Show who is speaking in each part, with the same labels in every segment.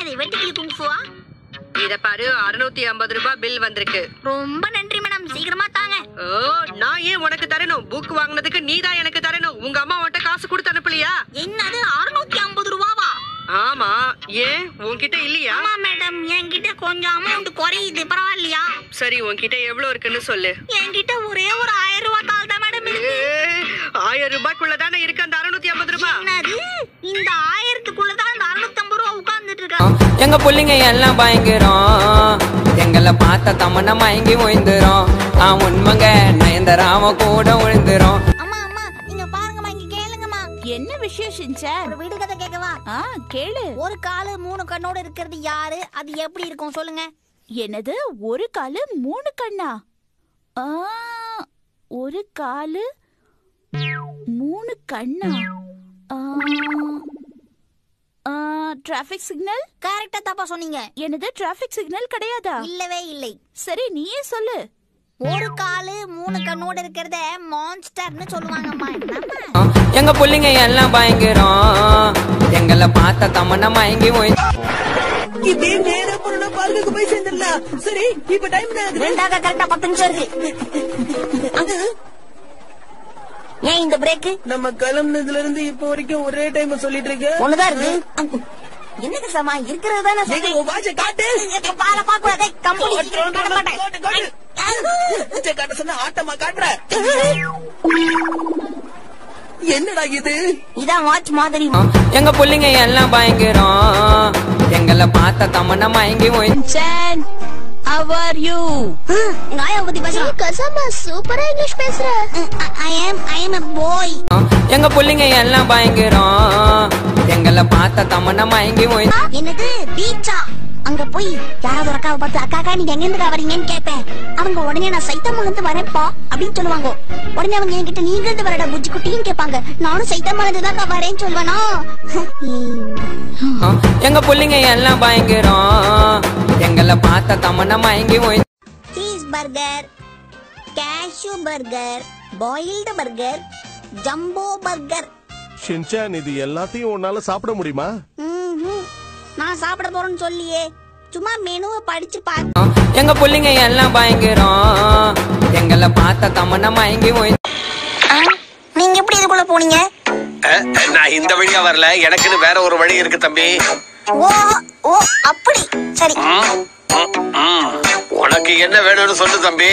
Speaker 1: இதை வெட்டிக்கு குங்குஃபுவா
Speaker 2: இத பாரு அறுநூத்தி ஐம்பது ரூபாய் பில் வந்திருக்கு.
Speaker 1: ரொம்ப நன்றி மேடம் சீக்கிரமா தாங்க.
Speaker 2: ஓ நான் ஏன் உனக்கு தரணும்? புக் வாங்குனதுக்கு நீ தான் எனக்கு தரணும். உங்க அம்மா காசு கொடுத்து அனுப்பலையா?
Speaker 1: என்னது அறுநூத்தி ஐம்பது ரூபாவா?
Speaker 2: ஆமா. ஏன்? உன்கிட்ட இல்லையா?
Speaker 1: ஆமா மேடம் என்கிட்ட கொஞ்சம் அமௌண்ட் குறையுது பரவாயில்லையா?
Speaker 2: சரி உன்கிட்ட எவ்வளவு இருக்குன்னு சொல்லு.
Speaker 1: என்கிட்ட ஒரே ஒரு ஆயிரம் ரூபாய் தாள் தான் மேடம்
Speaker 2: ஆயிரம் ரூபாய்க்குள்ள தானே இருக்கு அந்த அறுநூத்தி ஐம்பது ரூபாய்
Speaker 1: இந்த ஆயிரத்துக்குள்ளதான்
Speaker 3: எங்க புள்ளைங்க எல்லாம் பயங்கரம். எங்களை பார்த்த தமன்னா மயங்கி ஓய்ந்துரும் ஆ உண்மைங்க நயன்தராம கூட விழுந்துரும்.
Speaker 1: அம்மா அம்மா நீங்க பாருங்கம்மா இங்க கேளுங்கம்மா.
Speaker 4: என்ன விஷயம் சின்சான்
Speaker 1: ஒரு வீடு கதை கேட்கவா?
Speaker 4: ஆ கேளு.
Speaker 1: ஒரு காலு மூணு கண்ணோட இருக்கிறது யாரு? அது எப்படி இருக்கும் சொல்லுங்க.
Speaker 4: என்னது ஒரு காலு மூணு கண்ணா? ஆ ஒரு காலு மூணு கண்ணா? டிராஃபிக் சிக்னல்
Speaker 1: கரெக்டா தப்பா சொன்னீங்க.
Speaker 4: என்னது டிராஃபிக் சிக்னல் கிடையாதா?
Speaker 1: இல்லவே இல்லை.
Speaker 4: சரி நீயே சொல்லு.
Speaker 1: ஒரு காலு மூணு கண்ணோட இருக்கிறத மான்ஸ்டர்னு சொல்லுவாங்கம்மா
Speaker 3: எங்க புள்ளைங்க எல்லாம் பயங்கரம். எங்களை பார்த்த தமன்னா மயங்கி ஓய்
Speaker 5: இப்படியே நேரா போனா பார்க்குக்கு போய் சேர்ந்துடலாம் சரி இப்ப டைம்
Speaker 1: ரெண்டாக கரெக்டா பத்து நிமிஷம் இருக்கு. ஏன் இந்த பிரேக்
Speaker 5: நம்ம கிளம்புனதுல இருந்து இப்ப வரைக்கும் ஒரே டைம் சொல்லிட்டு இருக்க.
Speaker 1: ஒண்ணுதான் இருக்கு. என்னங்க சாமா? இருக்கிறது தானே
Speaker 5: உன் காட்டு.
Speaker 1: பால பாக்கூடாதே கம்பெனி
Speaker 5: காட்டு, காட்டு. சொன்னா ஆட்டமா காட்டுற. என்னடா இது?
Speaker 1: இதான் வாட்ச் மாதிரி.
Speaker 3: எங்க புள்ளைங்க எல்லாம் பயங்கரம். எங்களை பார்த்த தமன்னா மயங்கி ஓய்
Speaker 4: சான் how are you?
Speaker 1: காயா பத்தி பேசுறேன் கசாமா சூப்பரா இங்கிலீஷ் பேசுற. ஐ அம் ஐ அம் a பாய்
Speaker 3: ஆ, எங்க புள்ளைங்க எல்லாம் பயங்கரம். எங்களை பார்த்த தமன்னா மயங்கி ஓய்
Speaker 1: என்னது? பீச்சா? அங்க போய் யாராவது ஒரு அக்காவை பார்த்து அக்கா அக்கா நீங்க எங்க இருந்து வரீங்கன்னு கேட்பேன் அவங்க உடனே நான் சைத்தம்மா இருந்து வரேன்ப்பா அப்படின்னு சொல்லுவாங்க. உடனே அவங்க என்கிட்ட நீங்க இருந்து வரடா புஜ்ஜி குட்டின்னு கேட்பாங்க நானும் சைத்தம்மா இருந்து தான் வரேன்னு சொல்லுவேனா?
Speaker 3: எங்க புள்ளைங்க எல்லாம் பயங்கரம். எங்களை பார்த்த தமன்னா மயங்கி ஓய்
Speaker 1: cheese burger cashew burger boiled burger jumbo burger
Speaker 6: Shinchan இது எல்லாத்தையும் உன்னால சாப்பிட முடியுமா.
Speaker 1: நான் சாப்பிட போறேன்னு சொல்லியே. சும்மா மெனுவை படிச்சு பாத்து
Speaker 3: ஆ, எங்க புள்ளைங்க எல்லாம் பயங்கரம். எங்களை பார்த்த தமன்னா மயங்கி
Speaker 1: நீங்க எப்படி இதுக்குள்ள போனீங்க?
Speaker 7: நான் இந்த வழியா வரல. எனக்குன்னு வேற ஒரு வழி இருக்கு தம்பி.
Speaker 1: ஓ ஓ அப்படி. சரி.
Speaker 7: உனக்கு என்ன வேணும்னு சொல்லு தம்பி.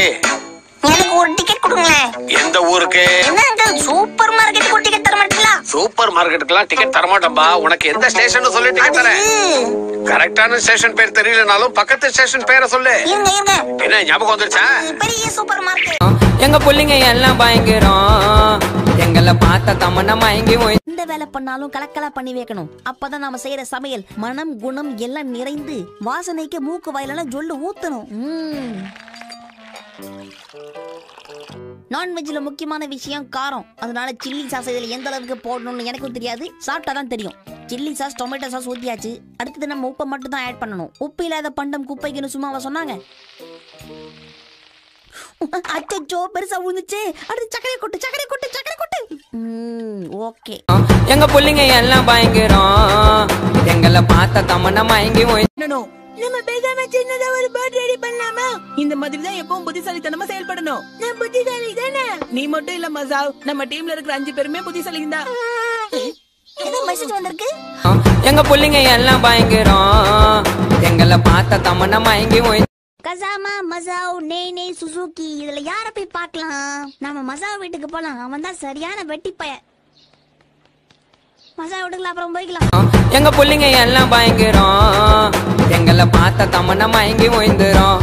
Speaker 1: எனக்கு ஒரு டிக்கெட் கொடுங்களேன்
Speaker 7: எந்த ஊருக்கு?
Speaker 1: என்ன அங்கிள் சூப்பர் மார்க்கெட் ஒரு டிக்கெட் தர மாட்டீங்களா?
Speaker 7: சூப்பர் மார்க்கெட்டுக்கெல்லாம் டிக்கெட் தரமாட்டோம்பா உனக்கு எந்த ஸ்டேஷன் சொல்லி டிக்கெட் தரேன். கரெக்டான ஸ்டேஷன் பேர் தெரியலனாலும் பக்கத்து ஸ்டேஷன் பேரை சொல்லு.
Speaker 1: இருங்க இருங்க.
Speaker 7: என்ன ஞாபகம் வந்துருச்சா?
Speaker 1: பெரிய சூப்பர் மார்க்கெட்.
Speaker 3: எங்க புள்ளைங்க எல்லாம் பயங்கரம். எங்களை பார்த்த தமன்னா மயங்கி
Speaker 8: எந்த வேலை பண்ணாலும் கலக்கலா பண்ணி வைக்கணும். அப்பதான் நாம செய்யற சமையல். மனம் குணம் எல்லாம் நிறைந்து வாசனைக்கு மூக்கு வாயிலெல்லாம் ஜொல்லு ஊத்தணும். நான்வெஜ்ல முக்கியமான விஷயம் காரம். அதனால சில்லி சாஸ் இதுல எந்த அளவுக்கு போடணும்னு எனக்கும் தெரியாது. சாப்பிட்டா தான் தெரியும். சில்லி சாஸ் டொமேட்டோ சாஸ் ஊத்தியாச்சு. அடுத்தது நம்ம உப்பை மட்டும் தான் ஆட் பண்ணணும். உப்பு இல்லாத பண்டம் குப்பைக்குன்னு சும்மாவா சொன்னாங்க. அச்சோ பெருசா விழுந்துச்சு அடுத்து சக்கரை கொட்டு சக்கரை கொட்டு சக்கரை கொட்டு. ஓகே.
Speaker 3: எங்க புள்ளைங்க எல்லாம் பயங்கரம். எங்களை பார்த்த தமன்னா மயங்கி
Speaker 5: நம்ம பேசாம சின்னதா ஒரு பேர்ட் ரெடி பண்ணலாமா? இந்த மாதிரி தான் எப்பவும் புத்திசாலித்தனமா செயல்படணும். நான் புத்திசாலி தானே? நீ மட்டும் இல்ல மசாவ். நம்ம டீம்ல இருக்கிற அஞ்சு பேருமே புத்திசாலி தான்.
Speaker 1: ஏதோ மெசேஜ் வந்திருக்கு?
Speaker 3: எங்க புள்ளைங்க எல்லாம் பயங்கரம். எங்களை பார்த்த தமன்னா மயங்கி ஓய்
Speaker 1: கசாமா மசாவ் நே நே சுசுகி இதுல யார போய் பார்க்கலாம்? நாம மசாவ் வீட்டுக்கு போலாம். அவன் தான் சரியான வெட்டி பய மசாவ் வீட்டுக்குள்ள அப்புறம் போய்க்கலாம்.
Speaker 3: எங்க புள்ளைங்க எல்லாம் பயங்கரம். எங்களை பார்த்த தமன்னா மயங்கி ஓய்ந்துரும்.